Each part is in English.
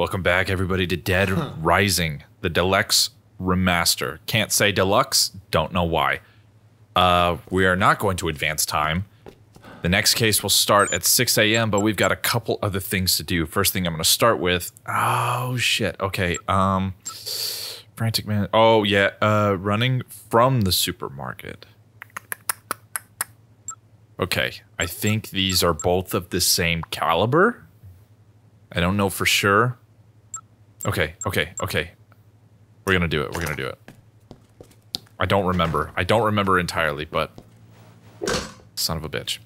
Welcome back, everybody, to Dead Rising, the deluxe remaster. Can't say deluxe, don't know why. Uh, we are not going to advance time. The next case will start at 6 a.m., but we've got a couple other things to do. First thing I'm going to start with. Oh shit. Okay. Um, frantic man. Oh yeah. Uh, running from the supermarket. Okay. I think these are both of the same caliber. I don't know for sure. Okay. Okay. Okay. We're gonna do it. We're gonna do it. I don't remember. I don't remember entirely, but son of a bitch.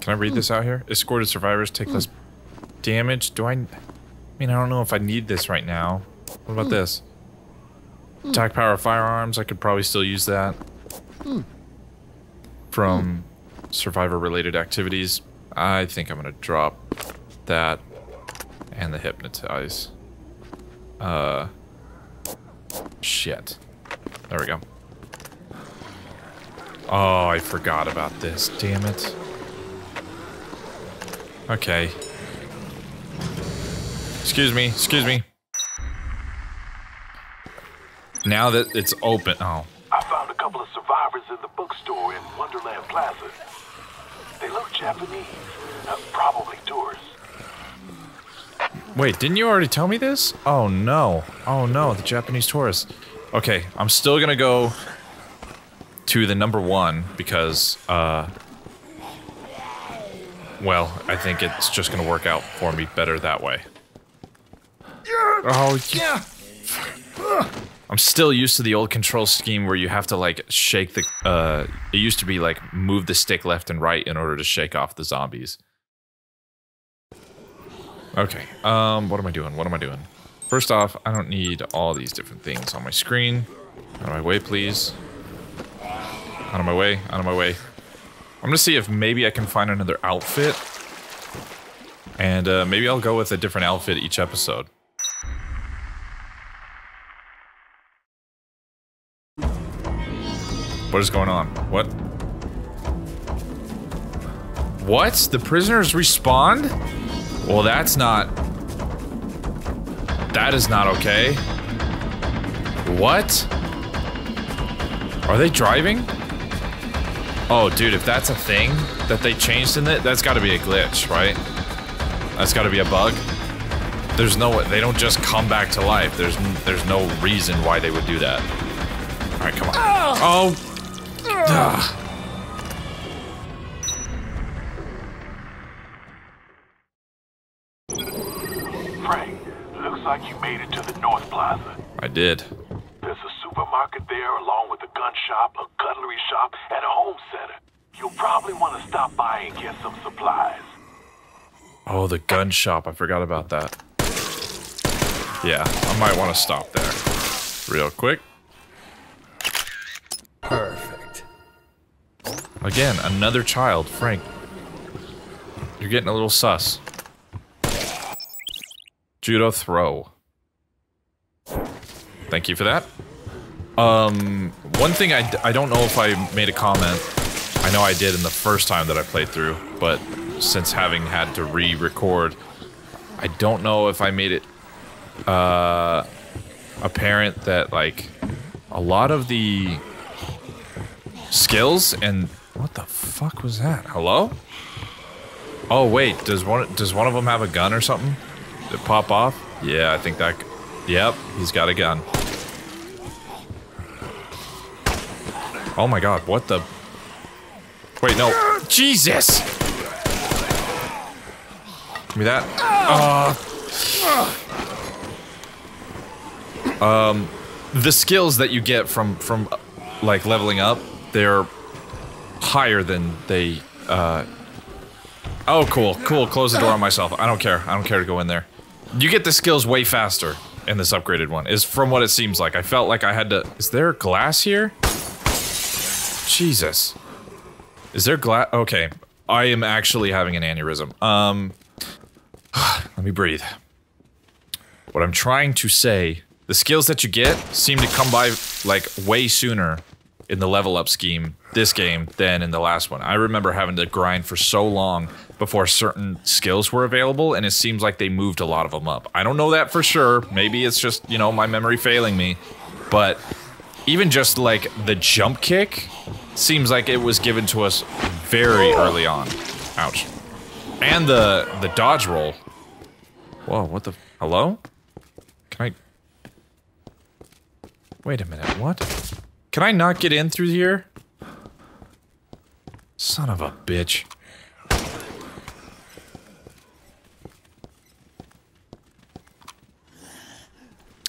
Can I read this out here? Escorted survivors take less damage. Do I? I mean, I don't know if I need this right now. What about this? Attack power of firearms. I could probably still use that. From survivor-related activities. I think I'm gonna drop that and the hypnotize. Uh, shit. There we go. Oh, I forgot about this. Damn it. Okay. Excuse me. Excuse me. Now that it's open. Oh. I found a couple of survivors in the bookstore in Wonderland Plaza. They look Japanese, uh, probably tourists. Wait, didn't you already tell me this? Oh no. Oh no, the Japanese tourists. Okay, I'm still gonna go to the number one because, uh. Well, I think it's just gonna work out for me better that way. Oh, yeah. I'm still used to the old control scheme where you have to like shake the uh it used to be like move the stick left and right in order to shake off the zombies. Okay. Um what am I doing? What am I doing? First off, I don't need all these different things on my screen. Out of my way, please. Out of my way, out of my way. I'm gonna see if maybe I can find another outfit. And uh, maybe I'll go with a different outfit each episode. What is going on? What? What? The prisoners respawned? Well, that's not... That is not okay. What? Are they driving? Oh, dude, if that's a thing that they changed in it, that's gotta be a glitch, right? That's gotta be a bug. There's no... They don't just come back to life. There's, there's no reason why they would do that. Alright, come on. Oh! Ugh. Frank, looks like you made it to the North Plaza. I did. There's a supermarket there along with a gun shop, a cutlery shop, and a home center. You'll probably want to stop by and get some supplies. Oh, the gun shop. I forgot about that. Yeah, I might want to stop there. Real quick. Perfect. Again, another child. Frank. You're getting a little sus. Judo throw. Thank you for that. Um, one thing I, I don't know if I made a comment. I know I did in the first time that I played through, but since having had to re-record, I don't know if I made it uh, apparent that like a lot of the skills and what the fuck was that? Hello? Oh wait, does one does one of them have a gun or something? Did it pop off? Yeah, I think that. Yep, he's got a gun. Oh my god, what the? Wait, no. Jesus! Give me that. Uh, um, the skills that you get from from like leveling up, they're higher than they. Uh, oh, cool, cool. Close the door on myself. I don't care. I don't care to go in there. You get the skills way faster in this upgraded one. Is from what it seems like. I felt like I had to. Is there glass here? Jesus. Is there glass? Okay. I am actually having an aneurysm. Um, let me breathe. What I'm trying to say, the skills that you get seem to come by like way sooner in the level up scheme this game than in the last one. I remember having to grind for so long before certain skills were available, and it seems like they moved a lot of them up. I don't know that for sure. Maybe it's just, you know, my memory failing me. But even just like the jump kick seems like it was given to us very early on. Ouch. And the the dodge roll. Whoa, what the hello? Can I Wait a minute, what? Can I not get in through here? Son of a bitch.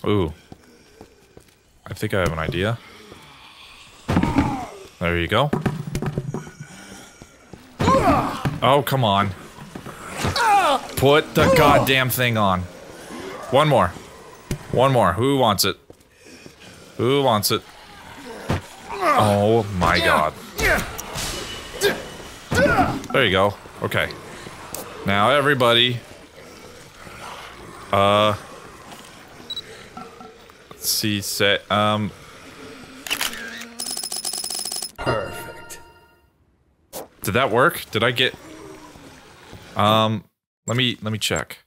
Ooh. I think I have an idea. There you go. Oh, come on. Put the goddamn thing on. One more. One more. Who wants it? Who wants it? Oh my god. There you go. Okay. Now everybody. Uh. Let's see. Set. um. Perfect. Did that work? Did I get? Um. Let me let me check.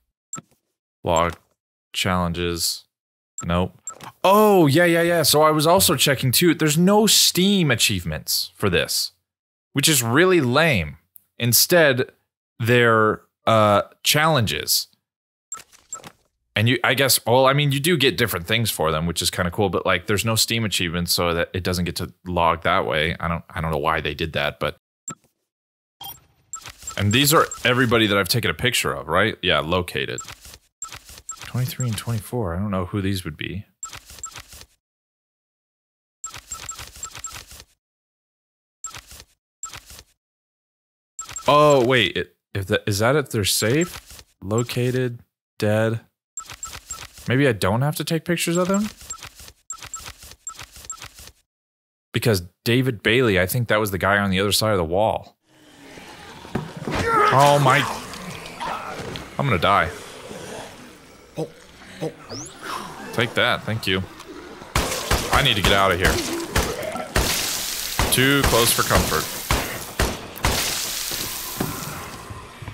Log challenges. Nope. Oh, yeah, yeah, yeah. So I was also checking too. There's no Steam achievements for this, which is really lame. Instead, they're uh challenges. And you I guess well, I mean you do get different things for them, which is kind of cool, but like there's no Steam achievements so that it doesn't get to log that way. I don't I don't know why they did that, but and these are everybody that I've taken a picture of, right? Yeah, located. 23 and 24. I don't know who these would be. Oh, wait. It, if that, is that if they're safe? Located, dead. Maybe I don't have to take pictures of them? Because David Bailey, I think that was the guy on the other side of the wall. Oh my. I'm gonna die. Take that, thank you. I need to get out of here. Too close for comfort.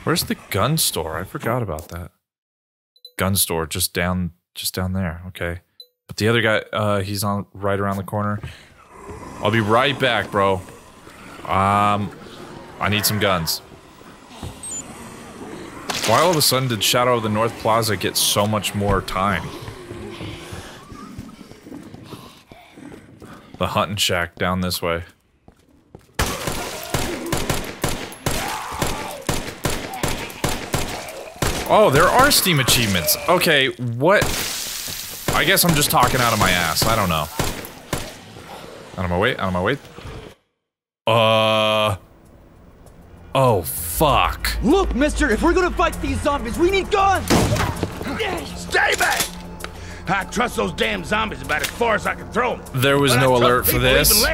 Where's the gun store? I forgot about that. Gun store just down just down there. Okay. But the other guy uh he's on right around the corner. I'll be right back, bro. Um I need some guns. Why all of a sudden did Shadow of the North Plaza get so much more time? The hunting shack down this way. Oh, there are Steam achievements. Okay, what? I guess I'm just talking out of my ass. I don't know. Out of my way, out of my way. Uh. Oh, fuck. Look, mister, if we're gonna fight these zombies, we need guns! Stay back! I trust those damn zombies about as far as I can throw them. There was no alert for this.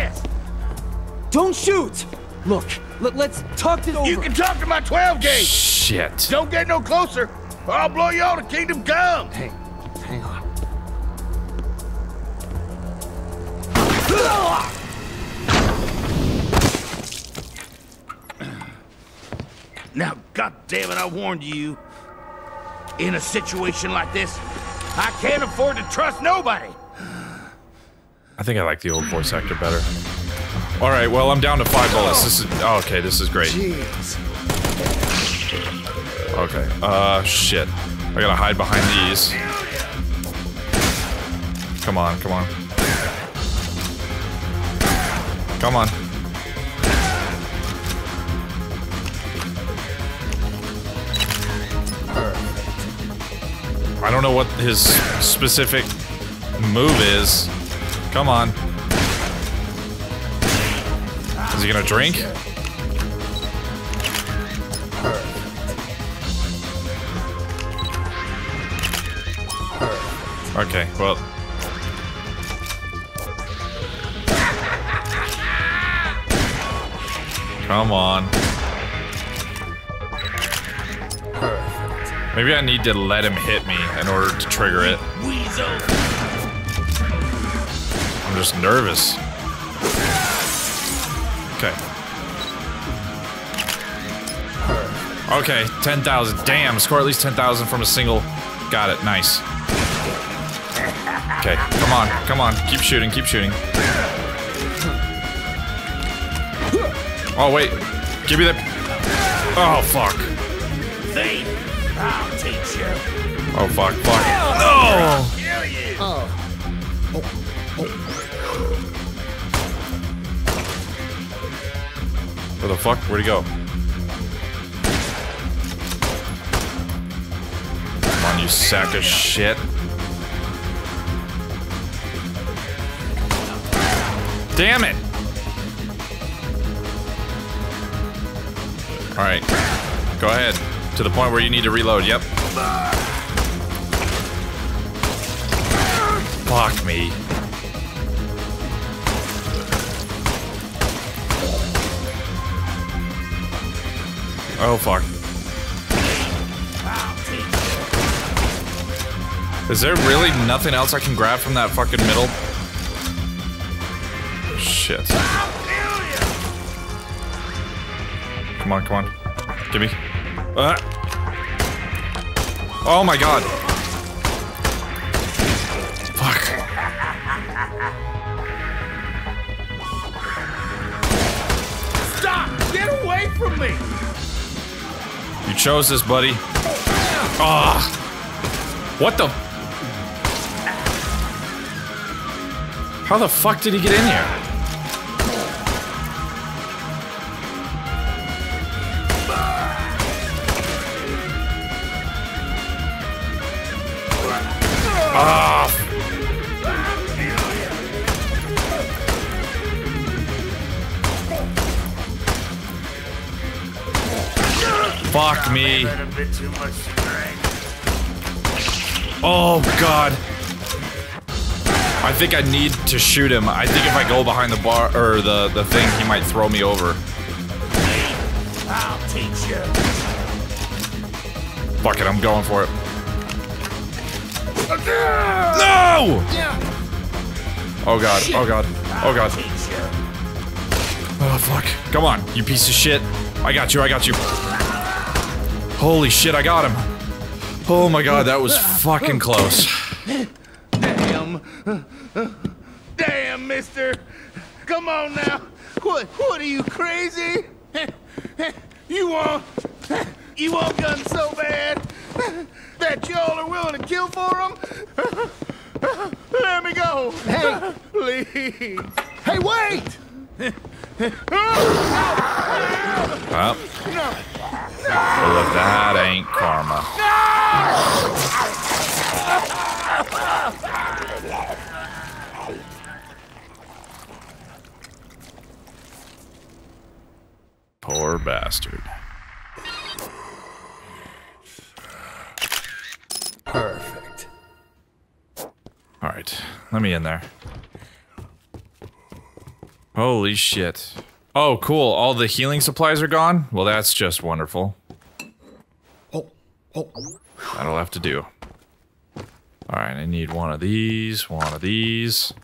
Don't shoot! Look, let, us talk this over. You can talk to my 12 gauge. Shit. Don't get no closer, or I'll blow you all to kingdom come. Hey, hang on. Now, God damn it, I warned you. In a situation like this, I can't afford to trust nobody. I think I like the old voice actor better. All right, well, I'm down to five bullets. This is oh, okay. This is great. Jeez. Okay. Uh, shit. I gotta hide behind these. Come on, come on. Come on. Know what his specific move is. Come on. Is he gonna drink? Okay, well. Come on. Maybe I need to let him hit me in order to trigger it. I'm just nervous. Okay. Okay, 10,000. Damn, score at least 10,000 from a single. Got it, nice. Okay, come on, come on. Keep shooting, keep shooting. Oh, wait. Give me that. Oh, fuck. Thief! I'll teach you. Oh, fuck, fuck. No! Kill you. Oh. Oh. Where the fuck? Where'd he go? Come on, you sack of shit. Damn it! Alright. Go ahead. To the point where you need to reload. Yep. Fuck me. Oh fuck. Is there really nothing else I can grab from that fucking middle? Shit. Come on, come on. Give me. Ah. Oh my god. Fuck. Stop! Get away from me! You chose this, buddy. Ah. What the? How the fuck did he get in here? Oh god. I think I need to shoot him. I think if I go behind the bar or the the thing, he might throw me over. I'll teach you. Fuck it, I'm going for it. No! Oh god, oh god, oh god. Oh fuck. Come on, you piece of shit. I got you, I got you. Holy shit, I got him. Oh my god, that was fucking close. Damn. Damn, mister. Come on now. What what are you crazy? You want you want guns so bad that y'all are willing to kill for them? Let me go. Hey. Please. Hey, wait! Well, well, if that ain't karma. Poor bastard. Perfect. All right, let me in there. Holy shit. Oh, cool. All the healing supplies are gone? Well, that's just wonderful. Oh, oh. That'll have to do. All right, I need one of these, one of these.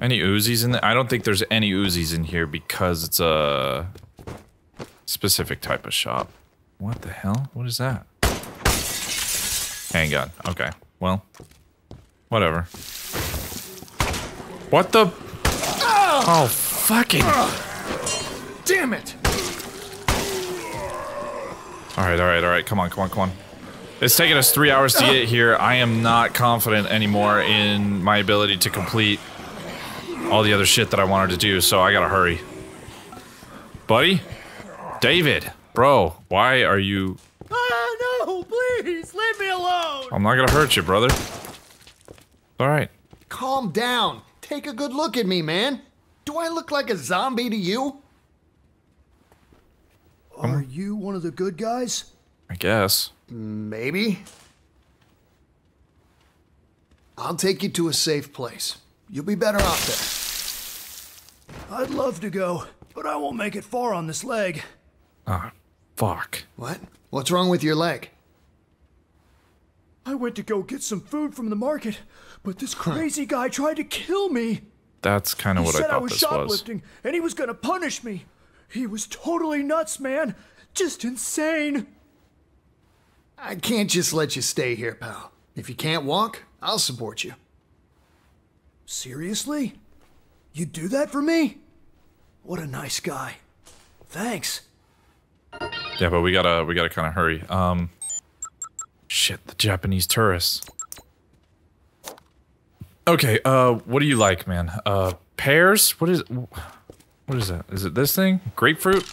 Any Uzis in there? I don't think there's any Uzis in here because it's a specific type of shop. What the hell? What is that? Handgun. Okay. Well, whatever. What the? Oh, fucking. Damn it! All right, all right, all right. Come on, come on, come on. It's taken us three hours to get here. I am not confident anymore in my ability to complete all the other shit that I wanted to do, so I gotta hurry. Buddy? David, bro, why are you. Oh no, please, leave me alone. I'm not gonna hurt you, brother. All right. Calm down. Take a good look at me, man. Do I look like a zombie to you? Are you one of the good guys? I guess. Maybe. I'll take you to a safe place. You'll be better off there. I'd love to go, but I won't make it far on this leg. Ah, fuck. What? What's wrong with your leg? I went to go get some food from the market, but this crazy guy tried to kill me. That's kind of what I said I, thought was this was. shoplifting, and he was gonna punish me. He was totally nuts, man. Just insane. I can't just let you stay here, pal. If you can't walk, I'll support you. Seriously? You do that for me? What a nice guy. Thanks. Yeah, but we gotta we gotta kind of hurry. Um, shit, the Japanese tourists. Okay, uh, what do you like, man? Uh, pears? What is what is that? Is it this thing? Grapefruit?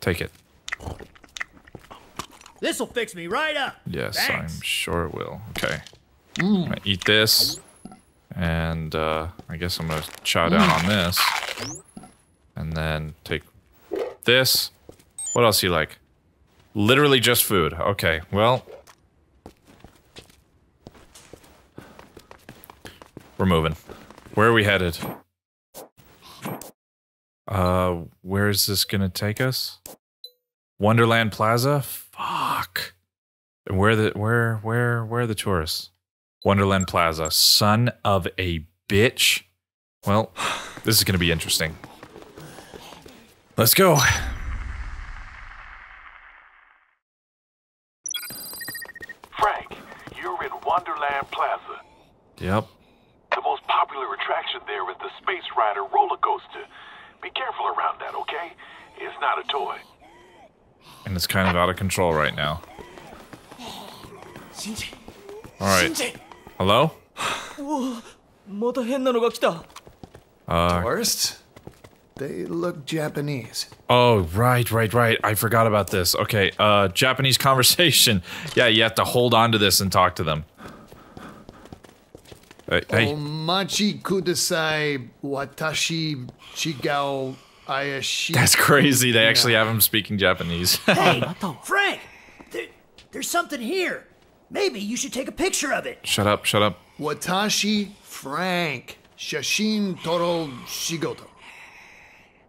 Take it. This'll fix me right up. Yes, Thanks. I'm sure it will. Okay. I'm gonna eat this, and uh, I guess I'm gonna chow down on this, and then take this. What else do you like? Literally just food. Okay, well, we're moving. Where are we headed? Uh, where is this gonna take us? Wonderland Plaza? Fuck. And where the where where where are the tourists? Wonderland Plaza. Son of a bitch. Well, this is gonna be interesting. Let's go. Frank, you're in Wonderland Plaza. Yep. The most popular attraction there is the Space Rider roller coaster. Be careful around that, okay? It's not a toy. And it's kind of out of control right now. Alright. Hello? Uh, Tourists? They look Japanese. Oh, right, right, right. I forgot about this. Okay, uh, Japanese conversation. Yeah, you have to hold on to this and talk to them. Hey, hey. Omachi kudasai watashi chigao ayashi. That's crazy. They actually have him speaking Japanese. Hey, Frank! There, there's something here. Maybe you should take a picture of it. shut up, shut up. Watashi Frank. Shashin toro shigoto.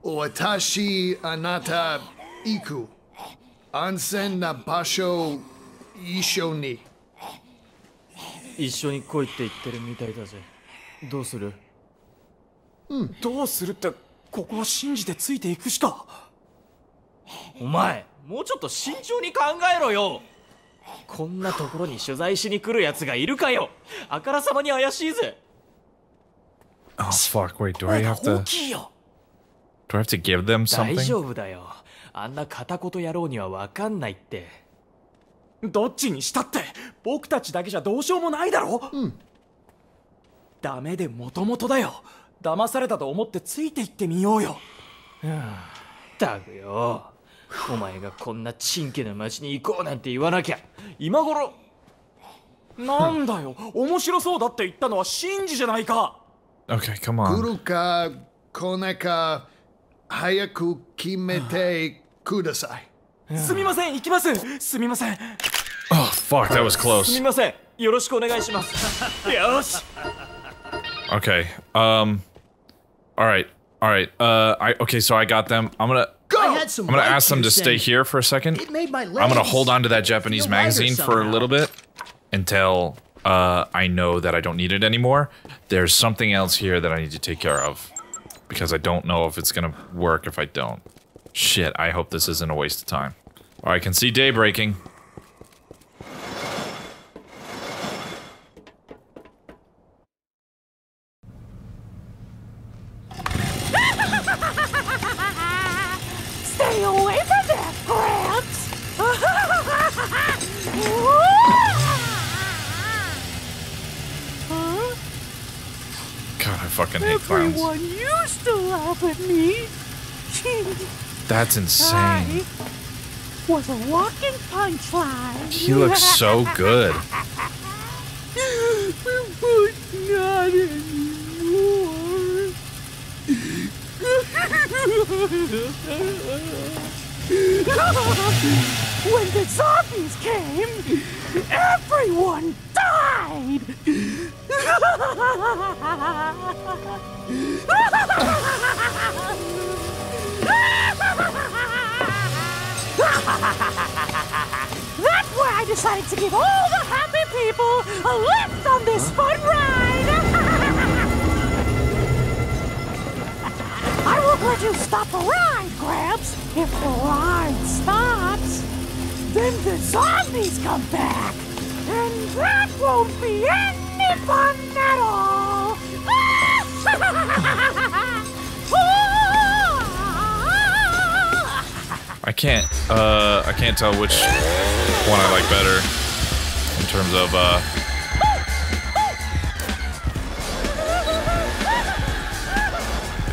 Watashi anata iku. Ansen na basho isho ni. 一緒に来いって言ってるみたいだぜ。どうする？どうするって、ここは信じてついていくしか。お前、もうちょっと慎重に考えろよこんなところに取材しに来る奴がいるかよあからさまに怪しいぜ Oh fuck, wait, do I have 大 to きいよ do I have to give them 大 something? 丈夫だよ。あんな片言野郎には分かんないって。どっちにしたって、僕たちだけじゃどうしようもないだろ？うん。ダメでもともとだよ。騙されたと思ってついていってみようよ。ったくよ。お前がこんなチンケな街に行こうなんて言わなきゃ、今頃、なんだよ、面白そうだって言ったのはシンジじゃないか。Okay, come on. Kuruka koneka hayaku kimete kudasai. すみません、行きます。すみません。Oh, fuck, that was close. okay, um... Alright, alright, uh, I- okay, so I got them. I'm gonna- Go! I'm gonna ask them to stay here for a second. I'm gonna hold on to that Japanese magazine for a little bit until, uh, I know that I don't need it anymore. There's something else here that I need to take care of. Because I don't know if it's gonna work if I don't. Shit, I hope this isn't a waste of time. Alright, I can see day breaking. I clowns. Everyone used to laugh at me. That's insane. I was a walking punchline. He looks so good. but not anymore. when the zombies came, everyone died. That's why I decided to give all the happy people a lift on this fun ride. I won't let you stop the ride, Gramps! If the ride stops, then the zombies come back. And that won't be any fun at all. I can't, uh, I can't tell which one I like better in terms of, uh,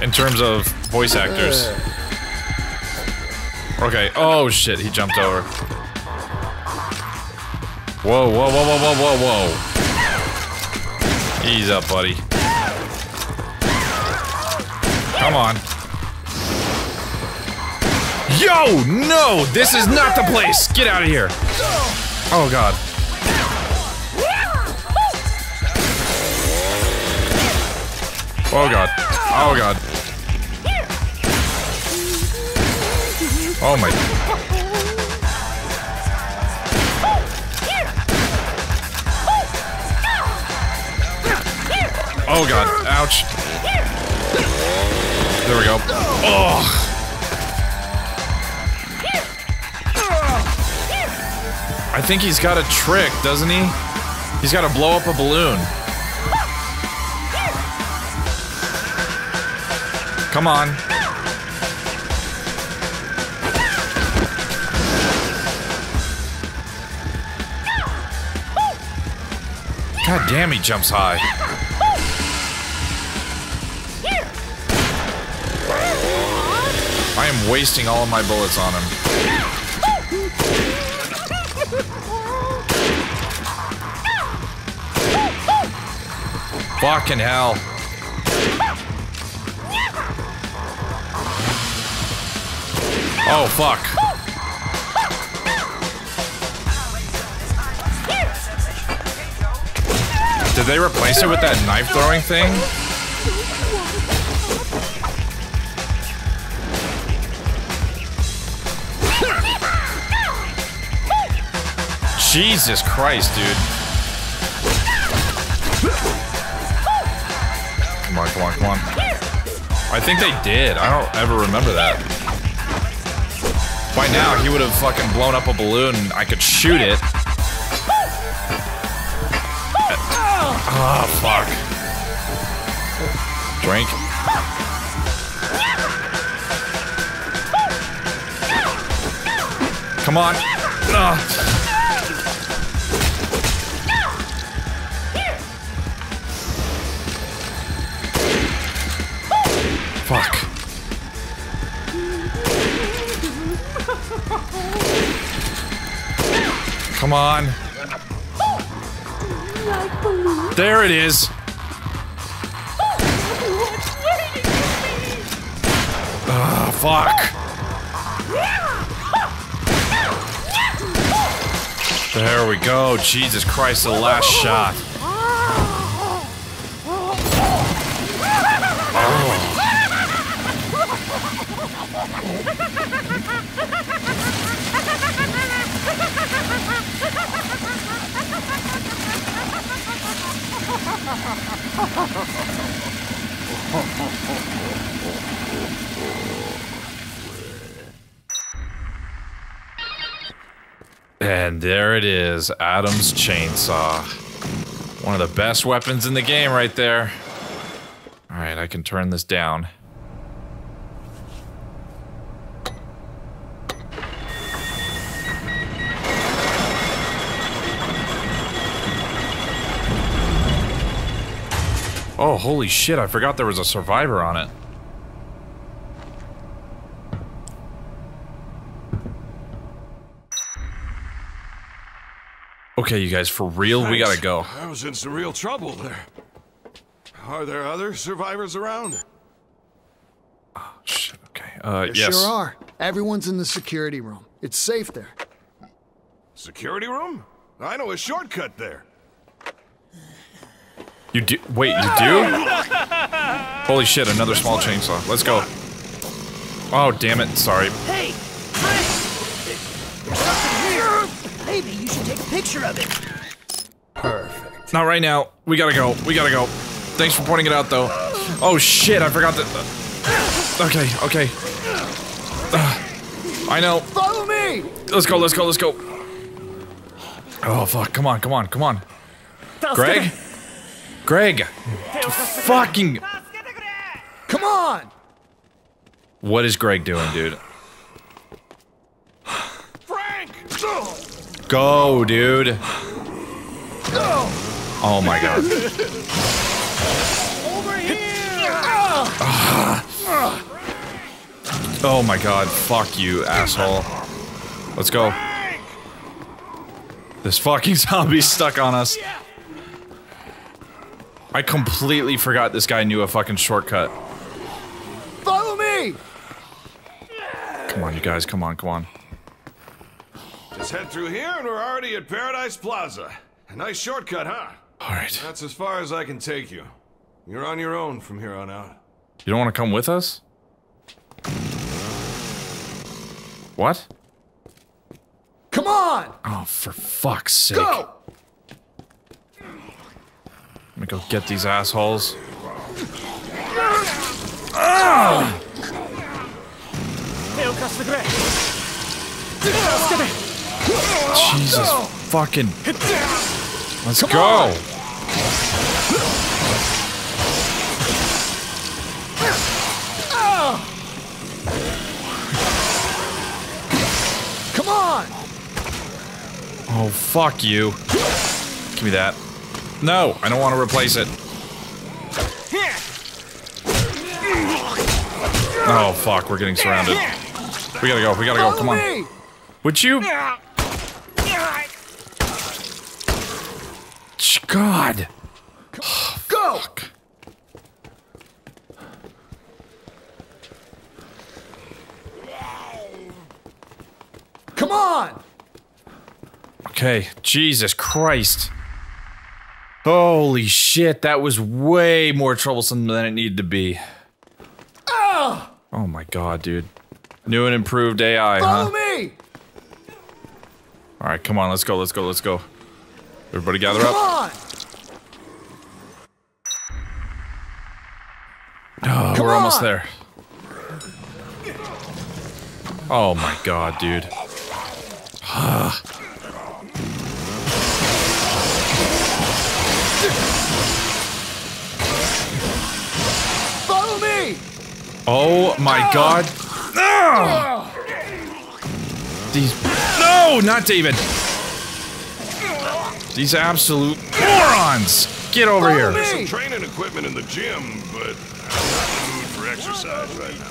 in terms of voice actors. Okay. Oh shit, he jumped over. Whoa, whoa, whoa, whoa, whoa, whoa, whoa. Ease up, buddy. Come on. Yo, no, this is not the place. Get out of here. Oh god. Oh god. Oh god. Oh my. Oh god. Ouch. There we go. Oh. I think he's got a trick, doesn't he? He's got to blow up a balloon. Come on. God damn, he jumps high. I am wasting all of my bullets on him. Fucking hell. Oh, fuck. Did they replace it with that knife throwing thing? Jesus Christ, dude. Come on, come on, come on. I think they did. I don't ever remember that. By now, he would have fucking blown up a balloon I could shoot it. Ah, fuck. Drink. Come on. Ugh. Fuck. Come on. There it is. Ah, fuck. There we go. Jesus Christ, the last shot. There it is, Adam's chainsaw. One of the best weapons in the game right there. Alright, I can turn this down. Oh, holy shit, I forgot there was a survivor on it. Okay, you guys, for real, we gotta go. I was in some real trouble there. Are there other survivors around? Shit, okay. Uh, There yes. sure are. Everyone's in the security room. It's safe there. Security room? I know a shortcut there. You do? Wait, you do? Holy shit, another small chainsaw. Let's go. Oh, damn it. Sorry. Hey, Maybe you should take a picture of it. Perfect. Not right now. We gotta go. We gotta go. Thanks for pointing it out, though. Oh, shit. I forgot that. Okay, okay. Ugh. I know. Follow me! Let's go, let's go, let's go. Oh, fuck. Come on, come on, come on. Greg? Greg! Fucking. Come on! What is Greg doing, dude? Go, dude. Oh my god. Over here! Oh my god. Fuck you, asshole. Let's go. This fucking zombie's stuck on us. I completely forgot this guy knew a fucking shortcut. Follow me! Come on, you guys. Come on, come on. Just head through here and we're already at Paradise Plaza. A nice shortcut, huh? Alright. That's as far as I can take you. You're on your own from here on out. You don't want to come with us? What? Come on! Oh, for fuck's sake. Go! Let me go get these assholes. Jesus fucking. Let's go. Come on! Oh, fuck you. Give me that. No, I don't want to replace it. Oh, fuck, we're getting surrounded. We gotta go, we gotta go, come on. Would you? God. Go! Come on! Okay, Jesus Christ. Holy shit, that was way more troublesome than it needed to be. Ah! Oh my god, dude. New and improved AI, Follow huh? me! Alright, come on, let's go, let's go, let's go. Everybody gather Come up. on! Oh, we're almost there. Oh my god, dude. Follow me! Oh my ah. god. No! These. No, not David! These absolute morons! Get over Follow here! me! Training equipment in the gym, but I'm not in the mood for exercise right now.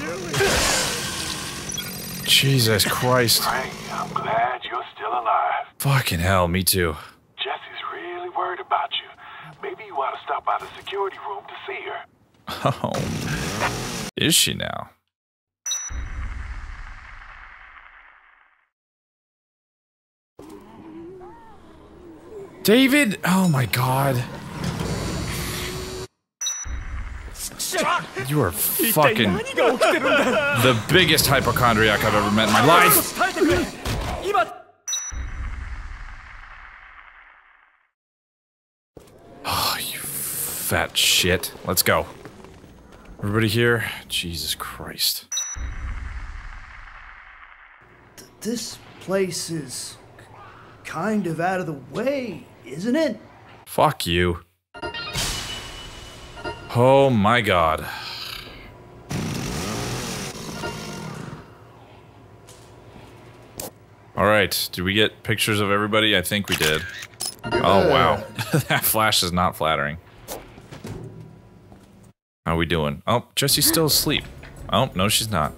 Jesus Christ. Frank, I'm glad you're still alive. Fucking hell, me too. Jessie's really worried about you. Maybe you ought to stop by the security room to see her. Oh. Is she now? David! Oh my god. You are fucking the biggest hypochondriac I've ever met in my life. Oh, you fat shit. Let's go. Everybody here? Jesus Christ. This place is kind of out of the way isn't it? Fuck you. Oh my god. Alright, did we get pictures of everybody? I think we did. Oh wow. that flash is not flattering. How are we doing? Oh, Jessie's still asleep. Oh, no she's not.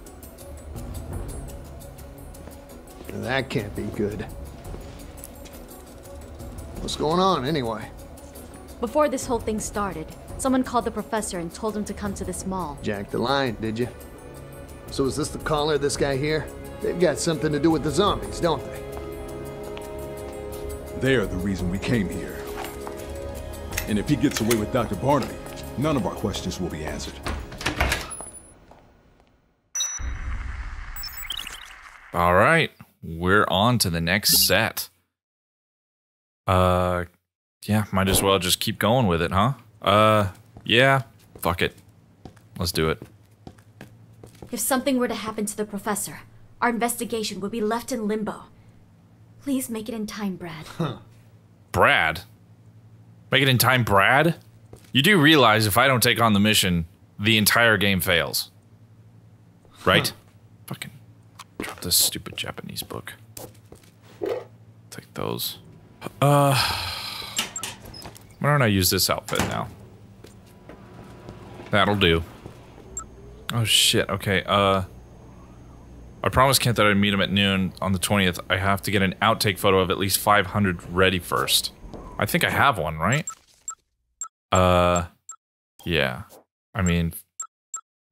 That can't be good. What's going on, anyway? Before this whole thing started, someone called the professor and told him to come to this mall. Jack the Lion, did you? So is this the caller, this guy here? They've got something to do with the zombies, don't they? They're the reason we came here. And if he gets away with Dr. Barnaby, none of our questions will be answered. Alright, we're on to the next set. Uh, yeah, might as well just keep going with it, huh? Uh, yeah, fuck it. Let's do it. If something were to happen to the professor, our investigation would be left in limbo. Please make it in time, Brad. Huh. Brad? Make it in time, Brad? You do realize if I don't take on the mission, the entire game fails. Right? Fucking drop this stupid Japanese book. Take those. Uh. Why don't I use this outfit now? That'll do. Oh shit, okay, uh. I promised Kent that I'd meet him at noon on the 20th. I have to get an outtake photo of at least 500 ready first. I think I have one, right? Uh, yeah. I mean,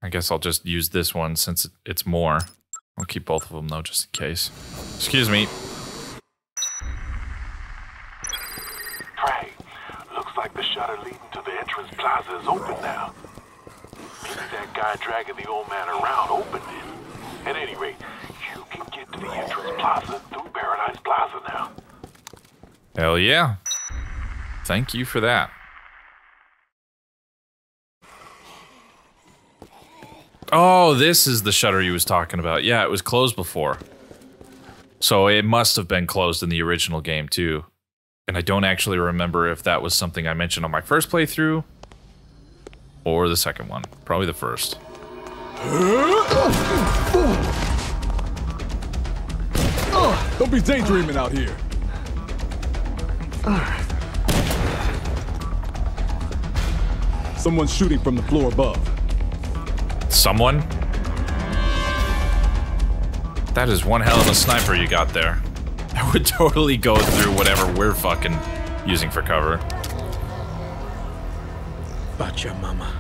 I guess I'll just use this one since it's more. I'll keep both of them though, just in case. Excuse me. Plaza is open now. Maybe that guy dragging the old man around opened it. At any rate, you can get to the entrance plaza through Paradise Plaza now. Hell yeah. Thank you for that. Oh, this is the shutter you was talking about. Yeah, it was closed before. So it must have been closed in the original game too. And I don't actually remember if that was something I mentioned on my first playthrough or the second one. Probably the first. Don't be daydreaming out here. Someone's shooting from the floor above. Someone? That is one hell of a sniper you got there. That would totally go through whatever we're fucking using for cover. Pachamama.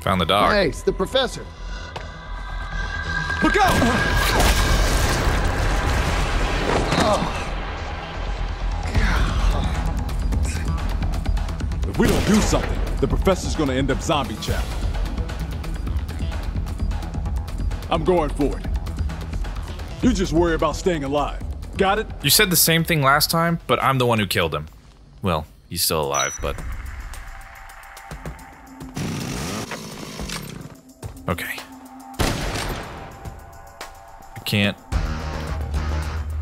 Found the dog. Hey, it's the professor. Look out! If we don't do something, the professor's gonna end up zombie chow. I'm going for it. You just worry about staying alive. Got it? You said the same thing last time, but I'm the one who killed him. Well, he's still alive, but. Okay. I can't.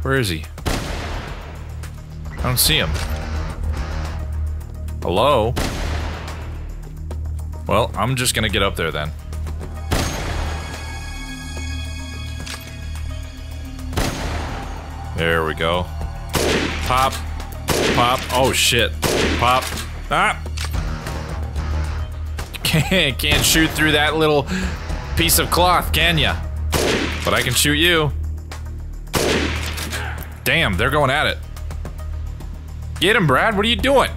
Where is he? I don't see him. Hello? Well, I'm just gonna get up there then. There we go. Pop. Pop. Oh shit. Pop. Ah. Can't, can't shoot through that little piece of cloth, can ya? But I can shoot you. Damn, they're going at it. Get him, Brad. What are you doing?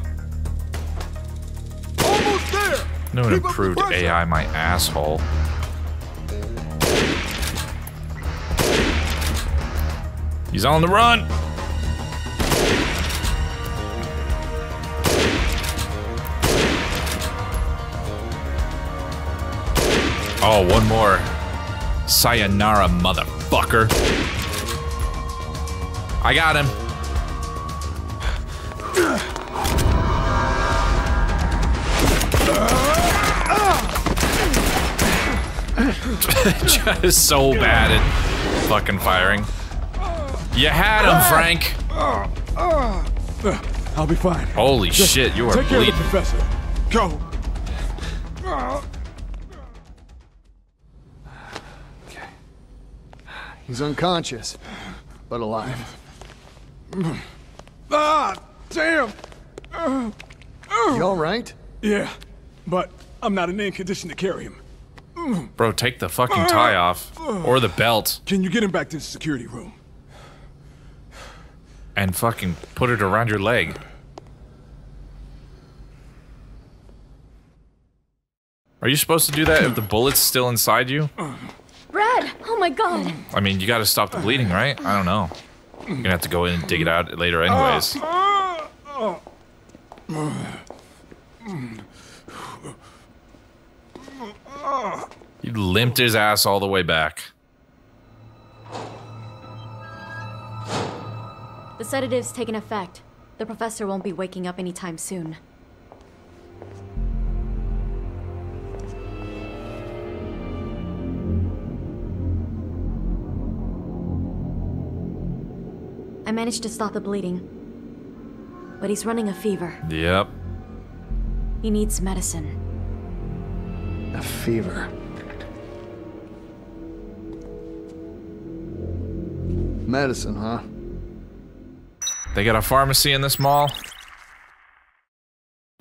No Keep improved. AI, my asshole. He's on the run. Oh, one more. Sayonara, motherfucker. I got him. Just so bad at fucking firing. You had him, Frank. I'll be fine. Holy Just shit, you are Take care of the professor. Go. Okay. He's unconscious, but alive. Ah, damn. You all right? Yeah, but I'm not in any condition to carry him. Bro, take the fucking tie off. Or the belt. Can you get him back to the security room? And fucking put it around your leg. Are you supposed to do that if the bullet's still inside you? Brad! Oh my god! I mean, you gotta stop the bleeding, right? I don't know. You're gonna have to go in and dig it out later anyways. Ah. Ah. Ah. He limped his ass all the way back. The sedative's taken effect. The professor won't be waking up anytime soon. I managed to stop the bleeding. But he's running a fever. Yep. He needs medicine. Fever. Medicine, huh? They got a pharmacy in this mall?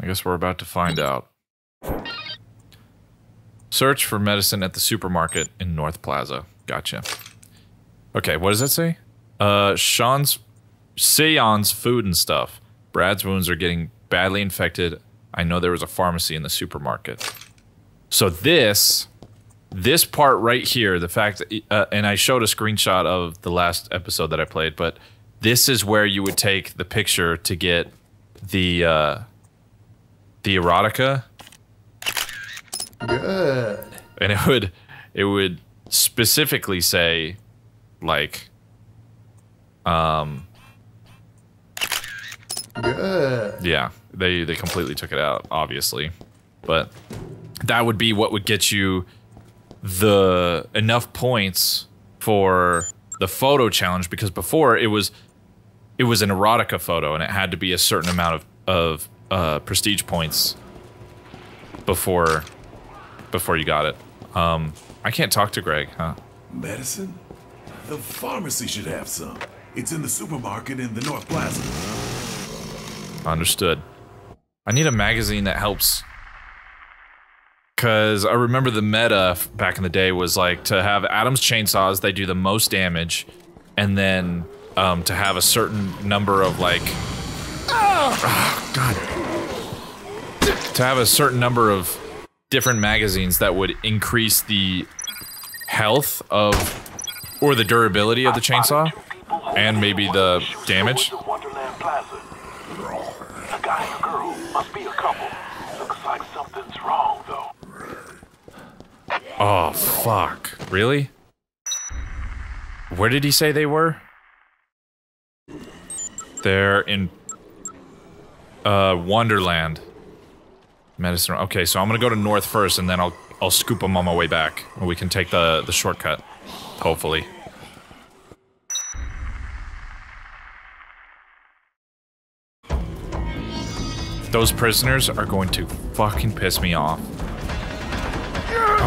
I guess we're about to find out. Search for medicine at the supermarket in North Plaza. Gotcha. Okay, what does that say? Uh, Sean's, Seon's food and stuff. Brad's wounds are getting badly infected. I know there was a pharmacy in the supermarket. So this, this part right here, the fact, that, uh, and I showed a screenshot of the last episode that I played, but this is where you would take the picture to get the uh, the erotica, Good. and it would it would specifically say like um Good. yeah they they completely took it out obviously but that would be what would get you the enough points for the photo challenge because before it was it was an erotica photo and it had to be a certain amount of of uh, prestige points before before you got it. Um, I can't talk to Greg, huh? Medicine? The pharmacy should have some. It's in the supermarket in the North Plaza. Understood. I need a magazine that helps. Because I remember the meta back in the day was like to have Adam's chainsaws, they do the most damage, and then um, to have a certain number of like. Ah, God. To have a certain number of different magazines that would increase the health of. or the durability of the chainsaw, and maybe the damage. Oh, fuck. Really? Where did he say they were? They're in uh Wonderland. Medicine. Okay, so I'm gonna go to North first, and then I'll I'll scoop them on my way back, and we can take the the shortcut. Hopefully. Those prisoners are going to fucking piss me off.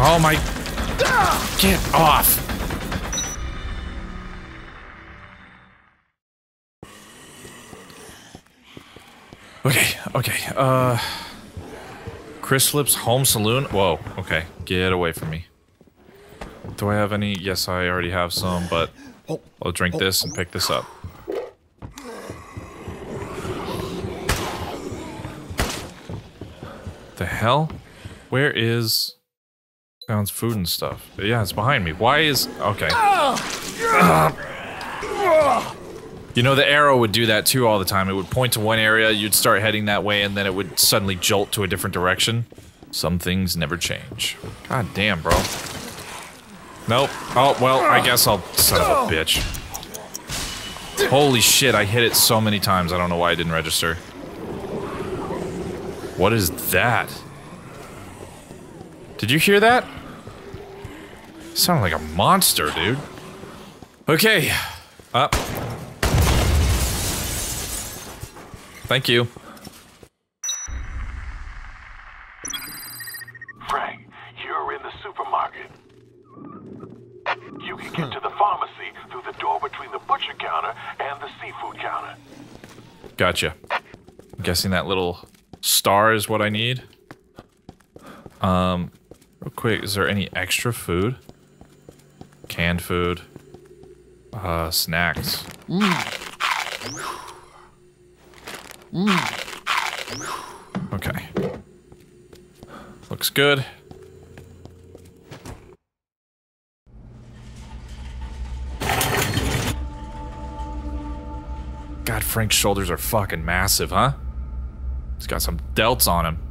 Oh my Get off! Okay, okay, uh... Crislip's Home Saloon? Whoa, okay, get away from me. Do I have any? Yes, I already have some, but I'll drink this and pick this up. The hell? Where is... Seon's food and stuff. Yeah, it's behind me. Why is... Okay. You know, the arrow would do that too all the time. It would point to one area, you'd start heading that way, and then it would suddenly jolt to a different direction. Some things never change. God damn, bro. Nope. Oh, well, I guess I'll... Son of a bitch. Holy shit, I hit it so many times, I don't know why I didn't register. What is that? Did you hear that? Sounded like a monster, dude. Okay. Up. Thank you. Frank, you're in the supermarket. You can get to the pharmacy through the door between the butcher counter and the seafood counter. Gotcha. I'm guessing that little star is what I need. Um, real quick, is there any extra food? Canned food. Uh, snacks. Okay. Looks good. God, Frank's shoulders are fucking massive, huh? He's got some delts on him.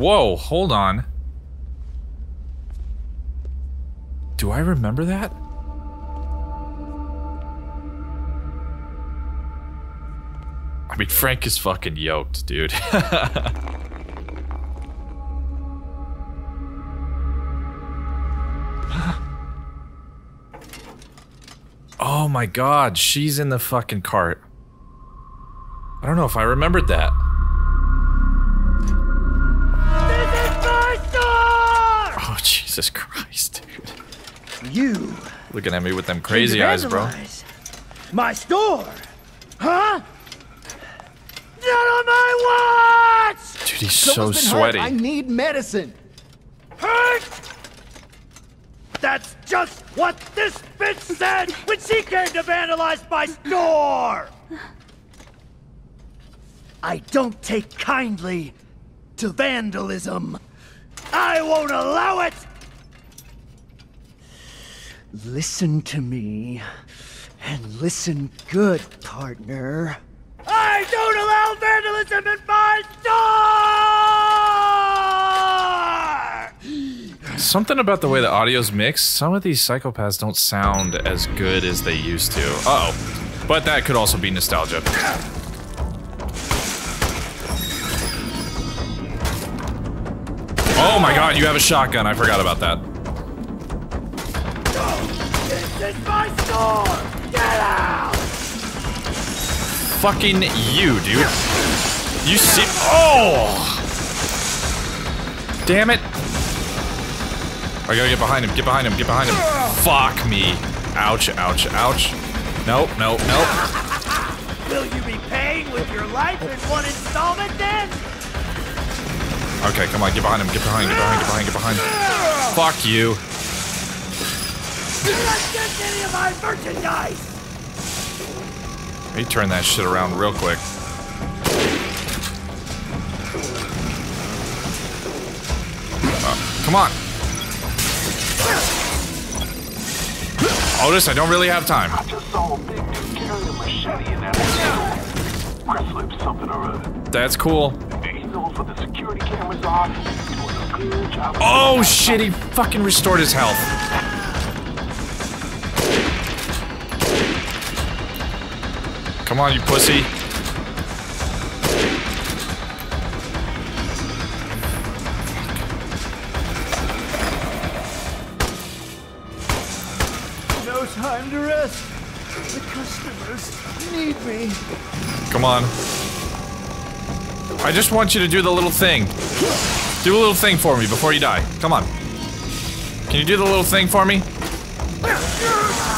Whoa, hold on. Do I remember that? I mean, Frank is fucking yoked, dude. oh my god, she's in the fucking cart. I don't know if I remembered that. Jesus Christ, dude. You Looking at me with them crazy eyes, bro. My store, huh? Not on my watch! Dude, he's so Someone's hurt. sweaty. I need medicine. Hurt! That's just what this bitch said when she came to vandalize my store! I don't take kindly to vandalism. I won't allow it! Listen to me, and listen good, partner. I don't allow vandalism in my store! Something about the way the audio's mixed, some of these psychopaths don't sound as good as they used to. Uh oh. But that could also be nostalgia. Oh my god, you have a shotgun. I forgot about that. This is my store! Get out! Fucking you, dude. You see. Oh! Damn it. I gotta get behind him. Get behind him. Get behind him. Fuck me. Ouch, ouch, ouch. Nope, nope, nope. Will you be paying with your life in one installment then? Okay, come on, get behind him, get behind, get behind, get behind, get behind. Fuck you. Did I get any of my merchandise? Let me turn that shit around real quick. Uh, come on. Otis, I don't really have time. I just saw a big dude carrying a machete in that store. Crislip's something or other. That's cool. And he knows the security cameras are. He's doing a good job Oh shit, he fucking restored his health. Come on, you pussy. No time to rest. The customers need me. Come on. I just want you to do the little thing. Do a little thing for me before you die. Come on. Can you do the little thing for me?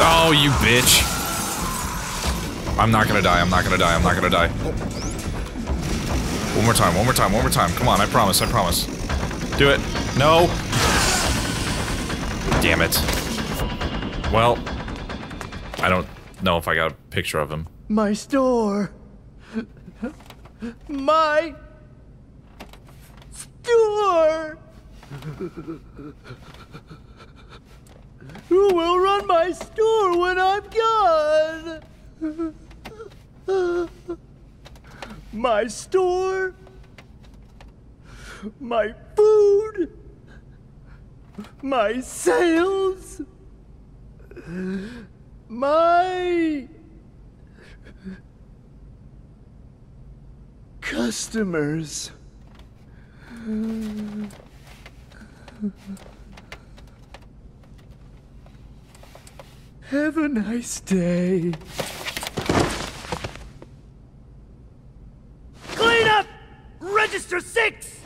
Oh, you bitch. I'm not gonna die, I'm not gonna die, I'm not gonna die. One more time, one more time, one more time. Come on, I promise, I promise. Do it. No. Damn it. Well, I don't know if I got a picture of him. My store. My store. Who will run my store when I'm gone? My store. My food. My sales. My customers. Have a nice day. Clean up! Register six!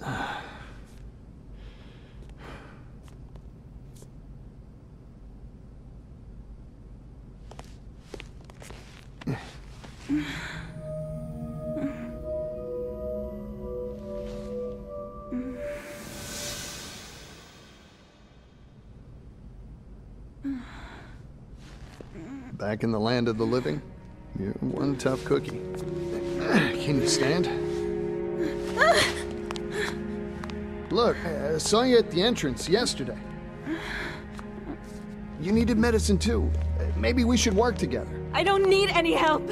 Back in the land of the living, you're one tough cookie. Can you stand? Look, I saw you at the entrance yesterday. You needed medicine too. Maybe we should work together. I don't need any help.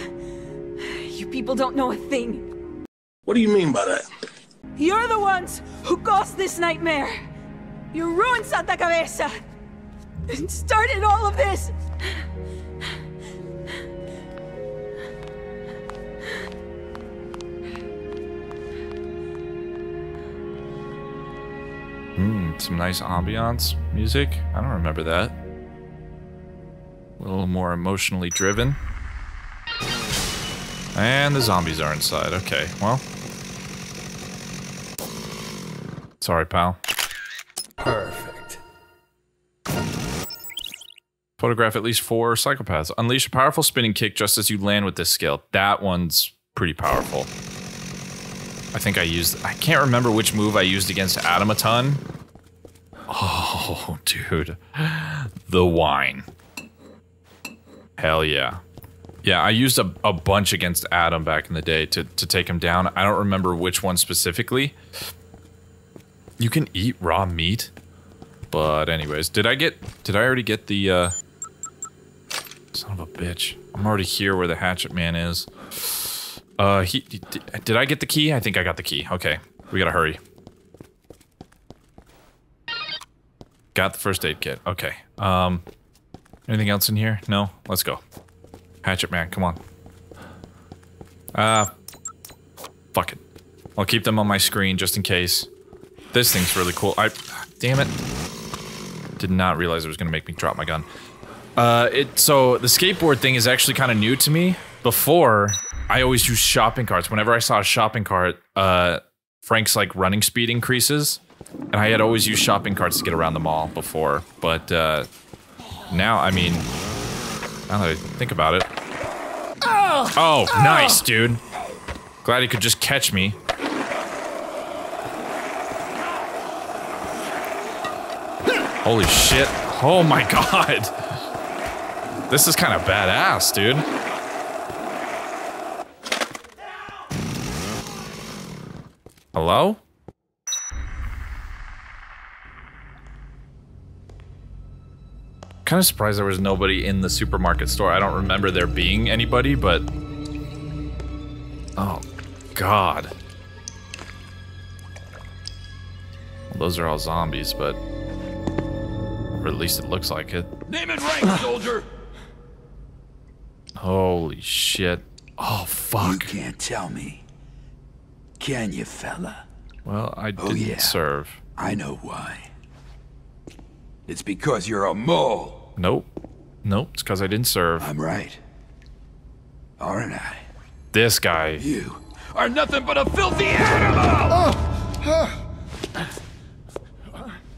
You people don't know a thing. What do you mean by that? You're the ones who caused this nightmare. You ruined Santa Cabeza. And started all of this. Some nice ambiance music. I don't remember that. A little more emotionally driven. And the zombies are inside. Okay, well. Sorry, pal. Perfect. Photograph at least four psychopaths. Unleash a powerful spinning kick just as you land with this skill. That one's pretty powerful. I think I used. I can't remember which move I used against Adam a ton. Oh, dude. The wine. Hell yeah. Yeah, I used a, a bunch against Adam back in the day to, to take him down. I don't remember which one specifically. You can eat raw meat? But anyways, did I get... Did I already get the, uh... Son of a bitch. I'm already here where the Hatchet Man is. Uh, he... Did, did I get the key? I think I got the key. Okay. We gotta hurry. Got the first aid kit. Okay. Um... Anything else in here? No? Let's go. Hatchet Man, come on. Uh... Fuck it. I'll keep them on my screen just in case. This thing's really cool. I... Damn it. Did not realize it was gonna make me drop my gun. Uh, it so the skateboard thing is actually kind of new to me. Before, I always used shopping carts. Whenever I saw a shopping cart, uh, Frank's like running speed increases, and I had always used shopping carts to get around the mall before. But uh, now, I mean, now that I think about it, oh, nice, dude. Glad he could just catch me. Holy shit. Oh my god. This is kind of badass, dude. Hello? Kind of surprised there was nobody in the supermarket store. I don't remember there being anybody, but... Oh, God. Well, those are all zombies, but... Or at least it looks like it. Name and rank, soldier! Holy shit. Oh, fuck. You can't tell me. Can you, fella? Well, I Oh, didn't yeah. serve. I know why. It's because you're a mole. Nope. Nope, it's because I didn't serve. I'm right. Aren't I? This guy. You Are nothing but a filthy animal!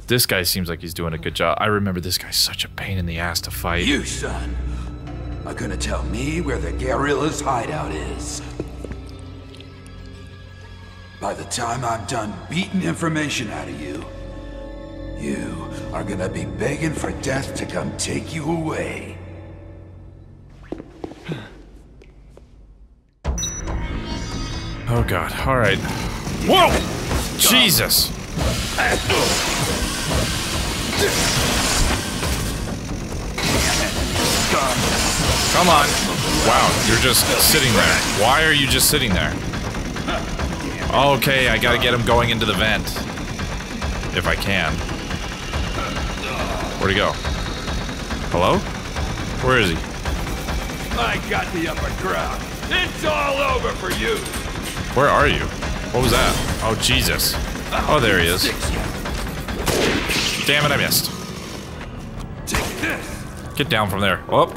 This guy seems like he's doing a good job. I remember this guy's such a pain in the ass to fight. You, son, are gonna tell me where the guerrilla's hideout is. By the time I'm done beating information out of you, you are gonna be begging for death to come take you away. Oh god. Alright. Whoa! Jesus! Come on. Wow, you're just sitting there. Why are you just sitting there? Okay, I gotta get him going into the vent. If I can. Where'd he go? Hello? Where is he? I got the upper ground. It's all over for you. Where are you? What was that? Oh, Jesus. Oh, there he is. Damn it, I missed. Get down from there. Oh.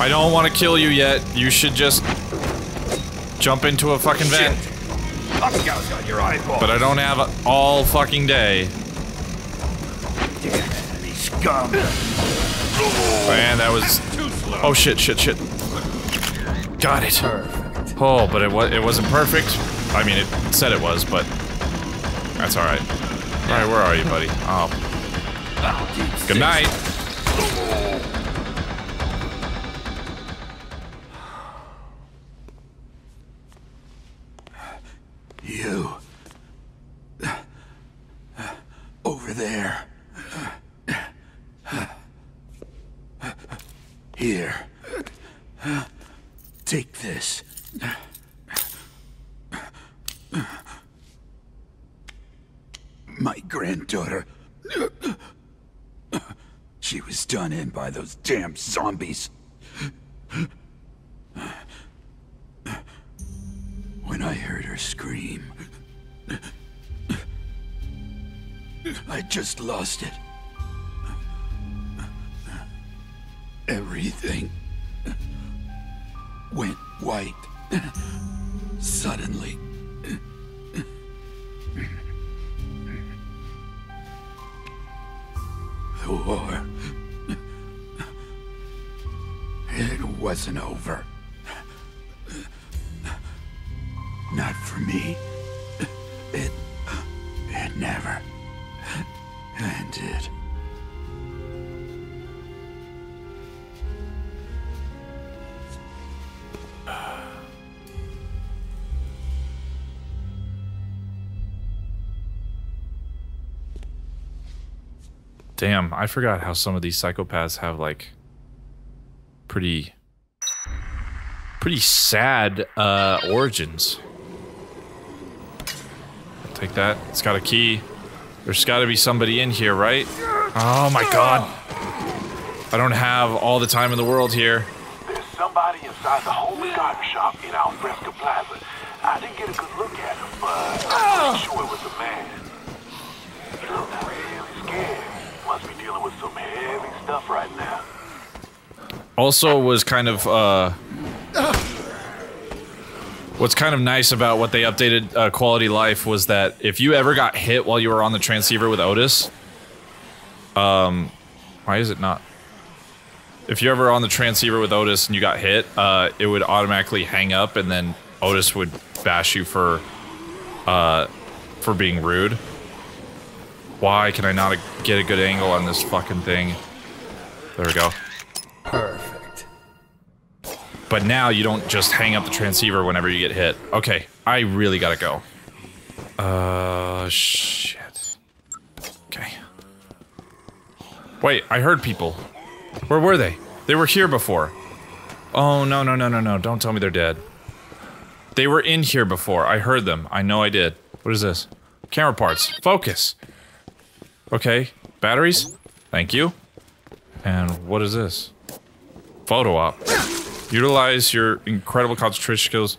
I don't want to kill you yet. You should just jump into a fucking vent. But I don't have a- all fucking day. Scum. Man, that was. Oh shit! Shit! Shit! Got it. Oh, but it was it wasn't perfect. I mean, it said it was, but that's all right. All right, where are you, buddy? Oh. Good night. By those damn zombies. When I heard her scream, I just lost it. Everything went white suddenly. The war. It wasn't over. Not for me. It. It never ended. Damn, I forgot how some of these psychopaths have like pretty pretty sad uh origins. I'll take that. It's got a key. There's got to be somebody in here, right? Oh my god. I don't have all the time in the world here. There's somebody inside the homie garden shop in Alfresca Plaza. I didn't get a good look at him, but I'm pretty sure it was a man. He looked really scared. Must be dealing with some heavy stuff right now. Also was kind of uh What's kind of nice about what they updated uh, quality life was that if you ever got hit while you were on the transceiver with Otis, um, why is it not? If you're ever on the transceiver with Otis and you got hit, uh, it would automatically hang up and then Otis would bash you for, uh, for being rude. Why can I not get a good angle on this fucking thing? There we go. Perfect. But now you don't just hang up the transceiver whenever you get hit. Okay, I really gotta go. Uh, shit. Okay. Wait, I heard people. Where were they? They were here before. Oh, no, no, no, no, no. Don't tell me they're dead. They were in here before. I heard them. I know I did. What is this? Camera parts. Focus. Okay. Batteries? Thank you. And what is this? Photo op. Utilize your incredible concentration skills.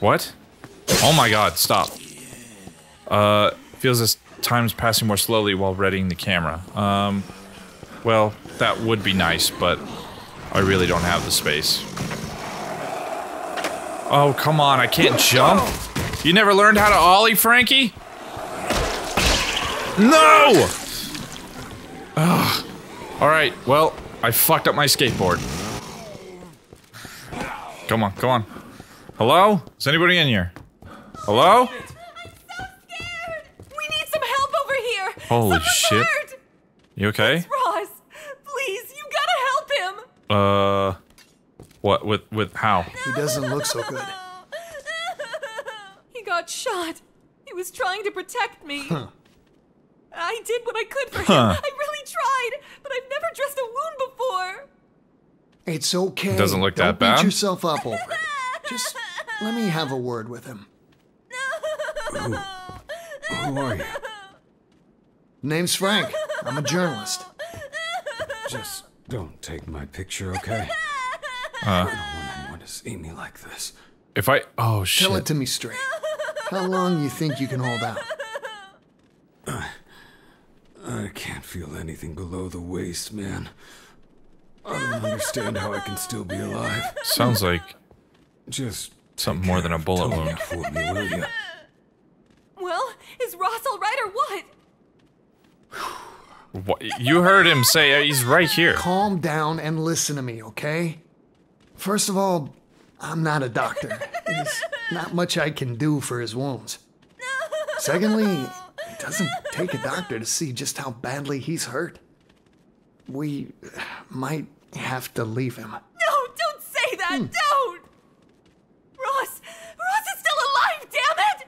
What? Oh my god, stop. Uh, feels as time's passing more slowly while readying the camera. Um, well, that would be nice, but I really don't have the space. Oh, come on, I can't jump? You never learned how to ollie, Frankie? No! Ugh. Alright, well, I fucked up my skateboard. Come on, come on. Hello? Is anybody in here? Hello? I'm so scared. We need some help over here! Holy shit. You okay? It's Ross, please, you gotta help him! Uh, what, with, with, how? He doesn't look so good. He got shot. He was trying to protect me. Huh. I did what I could for him. I really tried, but I've never dressed a wound before. It's okay. Doesn't look Don't that bad. Beat yourself up over it. Just let me have a word with him. Who, who are you? Name's Frank. I'm a journalist. Just don't take my picture, okay? Uh, I don't want anyone to see me like this. if I, oh shit. Tell it to me straight. How long you think you can hold out? I can't feel anything below the waist, man. I don't understand how I can still be alive. Sounds like Just something more than a bullet wound. for me, will you? Well, is Ross alright or what? What, you heard him say uh, he's right here. Calm down and listen to me, okay? First of all, I'm not a doctor. There's not much I can do for his wounds. Secondly, it doesn't take a doctor to see just how badly he's hurt. We might have to leave him. No, don't say that! Hmm. Don't! Ross! Ross is still alive,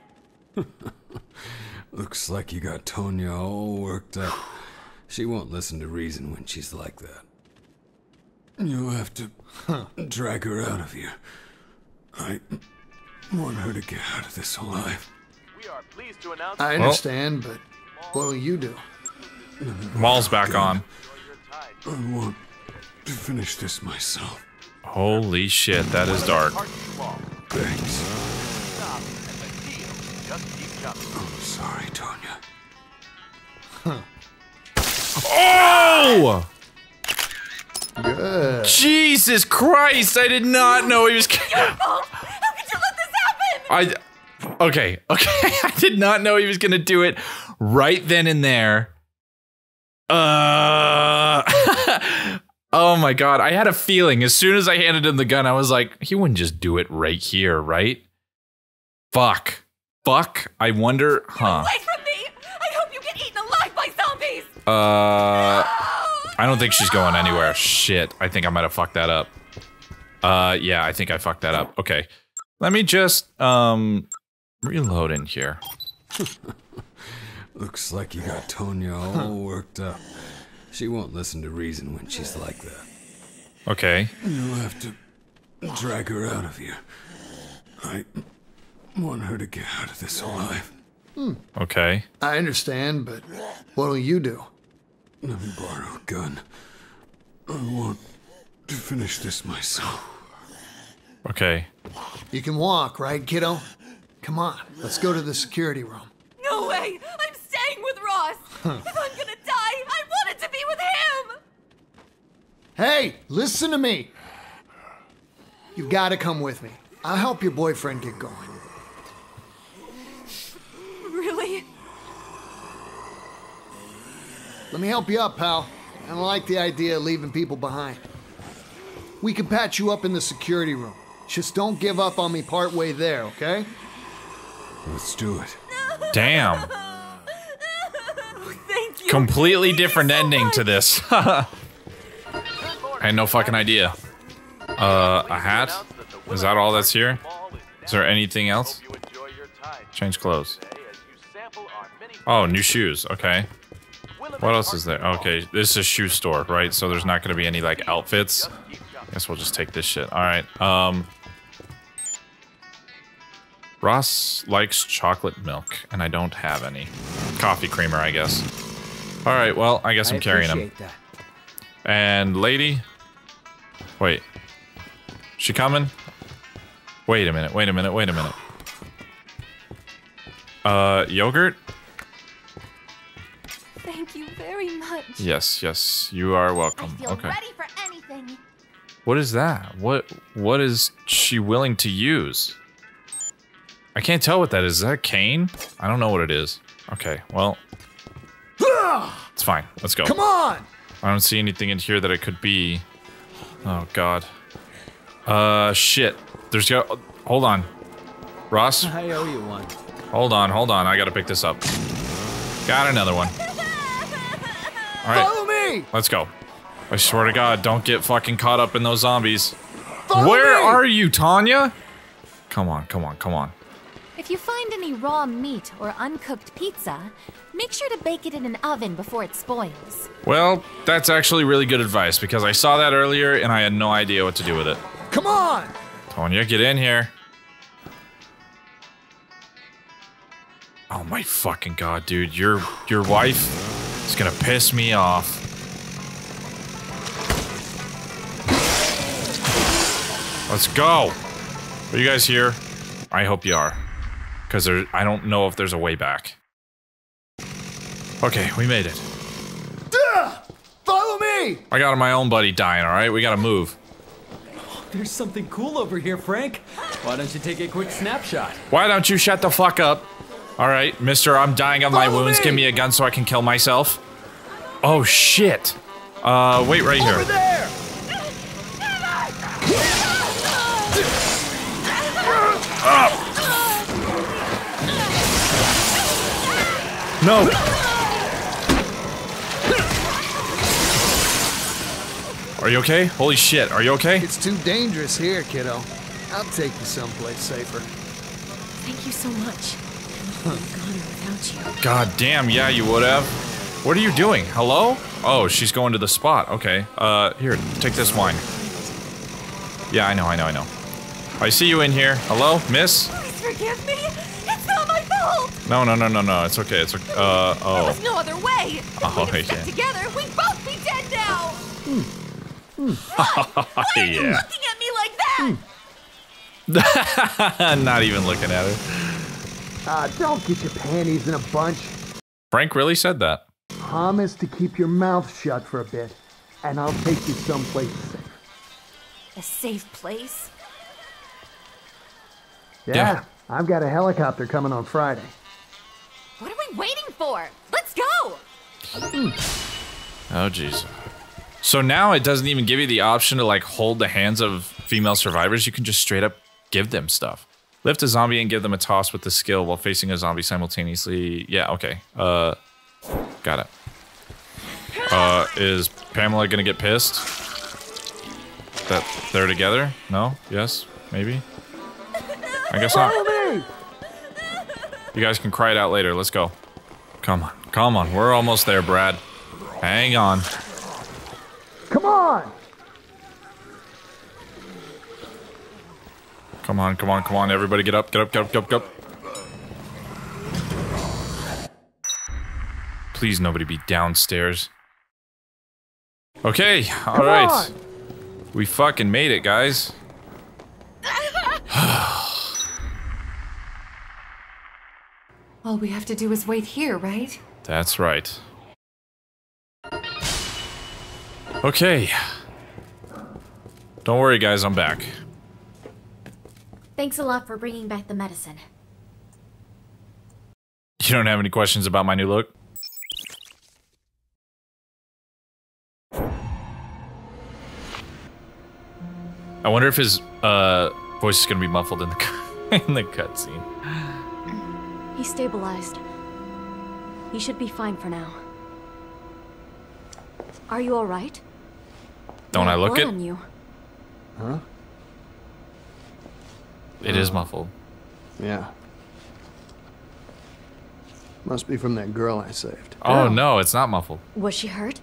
damn it! Looks like you got Tonya all worked up. She won't listen to reason when she's like that. You'll have to drag her out of here. I want her to get out of this alive. We are pleased to announce. I understand, but what'll you do? Wall's back on. I want to finish this myself. Holy shit, that is dark. Thanks. I'm sorry, Tonya. Oh! Good. Jesus Christ! I did not know he was. How could you let this happen? I. Okay, okay. I did not know he was gonna do it right then and there. Uh. Oh my god! I had a feeling as soon as I handed him the gun, I was like, he wouldn't just do it right here, right? Fuck. Fuck. I wonder. Huh. Away from me! I hope you get eaten alive by zombies! Uh, I don't think she's going anywhere. Shit, I think I might have fucked that up. Uh, yeah, I think I fucked that up. Okay, let me just um reload in here. Looks like you got Tonya all worked up. She won't listen to reason when she's like that. Okay, You'll have to drag her out of here. I want her to get out of this alive. Hmm. okay. I understand, but what'll you do? Let me borrow a gun. I want to finish this myself. Okay. You can walk, right, kiddo? Come on, let's go to the security room. No way! I'm staying with Ross! If I'm gonna die, I wanted to be with him! Hey, listen to me. You've got to come with me. I'll help your boyfriend get going. Really? Let me help you up, pal. I don't like the idea of leaving people behind. We can patch you up in the security room. Just don't give up on me partway there, okay? Let's do it. Damn. Completely different ending to this. I had no fucking idea. Uh, a hat? Is that all that's here? Is there anything else? Change clothes. Oh, new shoes. Okay. What else is there? Okay, this is a shoe store, right? So there's not going to be any like outfits. I Guess we'll just take this shit. All right. Um. Ross likes chocolate milk, and I don't have any. Coffee creamer, I guess. All right. Well, I guess I'm carrying him. that. And lady, wait, she coming? Wait a minute. Wait a minute. Wait a minute. Uh, yogurt? Thank you very much. Yes, yes. You are welcome. Feel Okay. ready for anything. What is that? What What is she willing to use? I can't tell what that is. Is that a cane? I don't know what it is. Okay. Well, it's fine. Let's go. Come on! I don't see anything in here that it could be. Oh God. Uh, shit. There's go. Hold on, Ross. I owe you one. Hold on, hold on. I gotta pick this up. Got another one. All right, Follow me! let's go. I swear to God, don't get fucking caught up in those zombies. Follow Where me! are you, Tonya? Come on, come on, come on. If you find any raw meat or uncooked pizza, make sure to bake it in an oven before it spoils. Well, that's actually really good advice because I saw that earlier and I had no idea what to do with it. Come on! Tonya, get in here. Oh my fucking god, dude. Your your wife is gonna piss me off. Let's go. Are you guys here? I hope you are. Because there I don't know if there's a way back. Okay, we made it. Duh! Follow me! I got my own buddy dying, alright? We gotta move. There's something cool over here, Frank. Why don't you take a quick snapshot? Why don't you shut the fuck up? All right, mister, I'm dying of my Follow wounds. me! Give me a gun so I can kill myself. Oh, shit. Uh, wait right here. Over there! No. Are you okay? Holy shit, are you okay? It's too dangerous here, kiddo. I'll take you someplace safer. Thank you so much. I wouldn't have gone you. God damn, yeah, you would have. What are you doing? Hello? Oh, she's going to the spot. Okay. Uh, here, take this wine. Yeah, I know, I know, I know. I see you in here. Hello, miss? Please forgive me. It's not my fault. No, no, no, no, no. It's okay. It's okay. Uh, There oh. was no other way. If Oh, we'd yeah. together, we'd both be dead now. Why are yeah. Looking at me like that. Not even looking at her. Ah, don't get your panties in a bunch. Frank really said that. Promise to keep your mouth shut for a bit, and I'll take you someplace safe. A safe place. Yeah, Yeah. I've got a helicopter coming on Friday. What are we waiting for? Let's go. Oh, jeez. So now it doesn't even give you the option to like hold the hands of female survivors. You can just straight up give them stuff. Lift a zombie and give them a toss with the skill while facing a zombie simultaneously. Yeah, okay. Uh, got it. Uh, is Pamela gonna get pissed that they're together? No? Yes? Maybe? I guess not. Follow! You guys can cry it out later. Let's go. Come on. Come on. We're almost there, Brad. Hang on. Come on! Come on, come on, come on. Everybody get up, get up, get up, get up, get up. Please, nobody be downstairs. Okay, all Come right. on. We fucking made it, guys. All we have to do is wait here, right? That's right. Okay. Don't worry, guys, I'm back. Thanks a lot for bringing back the medicine. You don't have any questions about my new look? I wonder if his uh, voice is gonna be muffled in the cu- in the cutscene. He's stabilized. He should be fine for now. Are you alright? Don't I look Blood it? on you. Huh? It is muffled. Yeah. Must be from that girl I saved. Oh no, it's not muffled. Was she hurt?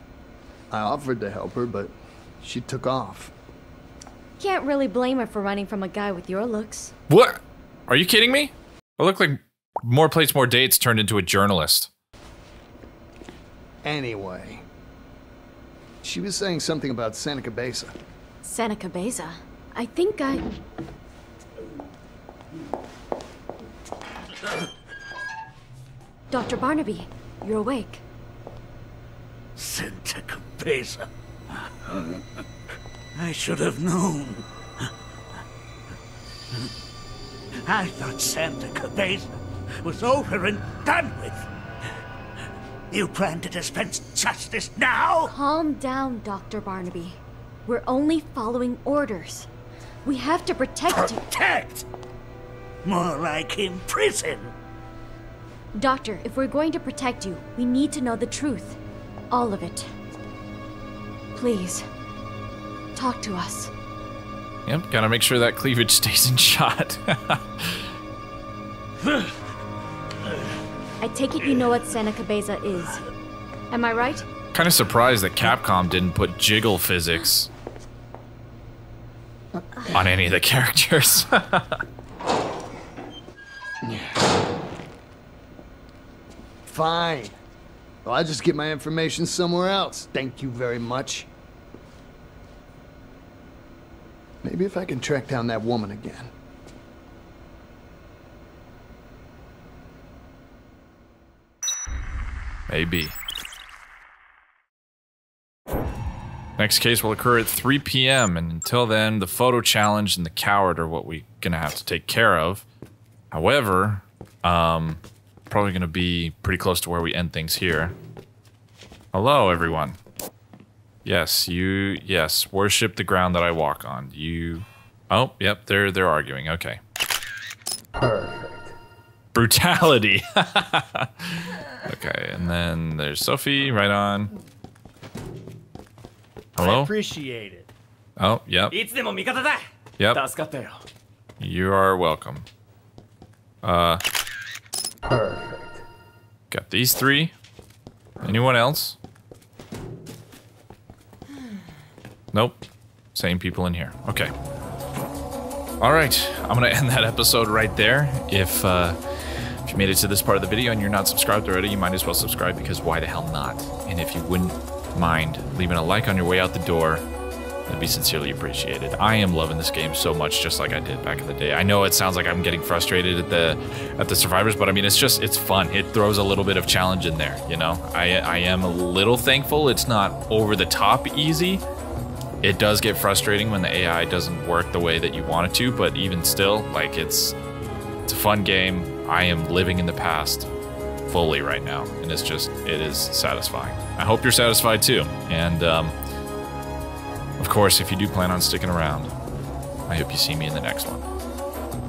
I offered to help her, but she took off. Can't really blame her for running from a guy with your looks. What? Are you kidding me? I look like more plates, more dates turned into a journalist. Anyway, she was saying something about Santa Cabeza. Santa Cabeza. I think I. Dr. Barnaby, you're awake. Santa Cabeza. I should have known. I thought Santa Cabeza was over and done with. You plan to dispense justice now? Calm down, Dr. Barnaby. We're only following orders. We have to protect you. Protect? More like imprison. Doctor, if we're going to protect you, we need to know the truth. All of it. Please, talk to us. Yep, gotta make sure that cleavage stays in shot. I take it you know what Santa Cabeza is. Am I right? kind of surprised that Capcom didn't put jiggle physics on any of the characters. Fine. Well, I'll just get my information somewhere else. Thank you very much. Maybe if I can track down that woman again. Maybe. Next case will occur at 3 p.m. and until then, the photo challenge and the coward are what we're gonna have to take care of. However, um, probably gonna be pretty close to where we end things here. Hello, everyone. Yes, you. Yes, worship the ground that I walk on. You. Oh, yep. They're they're arguing. Okay brutality. okay, and then there's Sophie, right on. Hello? I appreciate it. Oh, yep. Yep. You are welcome. Uh. Perfect. Got these three. Anyone else? Nope. Same people in here. Okay. All right. I'm going to end that episode right there. If, uh, you made it to this part of the video and you're not subscribed already, you might as well subscribe because why the hell not? And if you wouldn't mind leaving a like on your way out the door, that'd be sincerely appreciated. I am loving this game so much, just like I did back in the day. I know it sounds like I'm getting frustrated at the at the survivors, but I mean it's just it's fun. It throws a little bit of challenge in there, you know. I I am a little thankful it's not over the top easy. It does get frustrating when the AI doesn't work the way that you want it to, but even still, like it's it's a fun game. I am living in the past fully right now, and it's just it is satisfying. I hope you're satisfied too, and. Um, of course, if you do plan on sticking around, I hope you see me in the next one.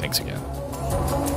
Thanks again.